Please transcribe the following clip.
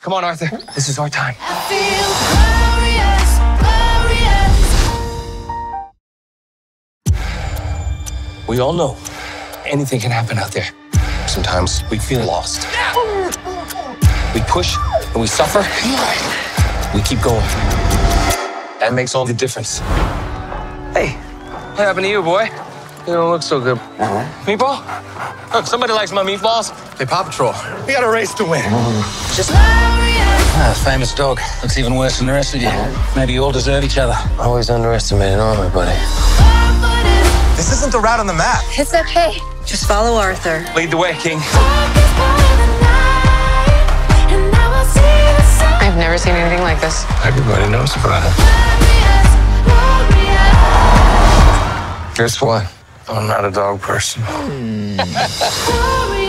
Come on, Arthur. This is our time. We all know anything can happen out there. Sometimes we feel lost. We push and we suffer. We keep going. That makes all the difference. Hey, what happened to you, boy? You don't look so good. Uh-huh. Meatball? Look, somebody likes my meatballs. Hey, Paw Patrol, we got a race to win. Uh-huh. Just Ah, famous dog. Looks even worse than the rest of you. Uh-huh. Maybe you all deserve each other. Always underestimating armor, buddy. This isn't the route on the map. It's okay. Just follow Arthur. Lead the way, King. I've never seen anything like this. Everybody knows about it. Guess what? I'm not a dog person. Hmm.